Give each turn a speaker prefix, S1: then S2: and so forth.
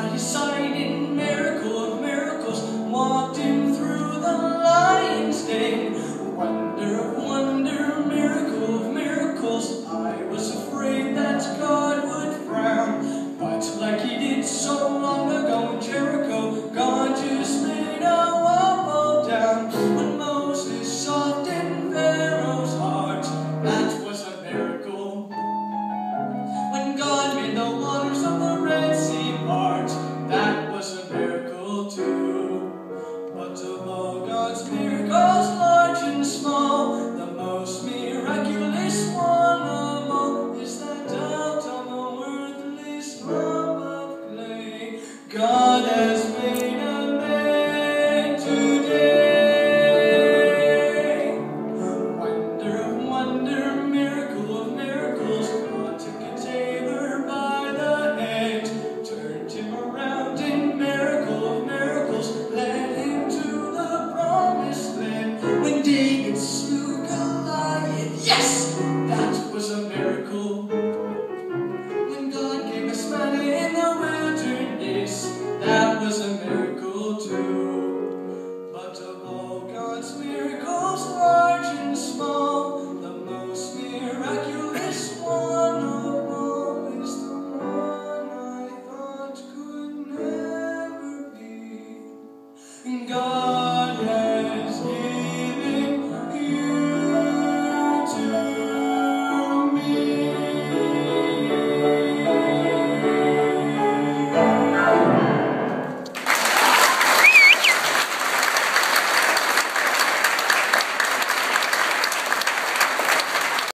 S1: Like a shining miracle of miracles, walked him through the lion's den. Wonder of wonder, miracle of miracles. I was afraid that God would frown, but like He did so long ago in Jericho, God just laid a wall down. When Moses softened Pharaoh's heart, that was a miracle. When God made the waters of the Red wonder, wonder, miracle.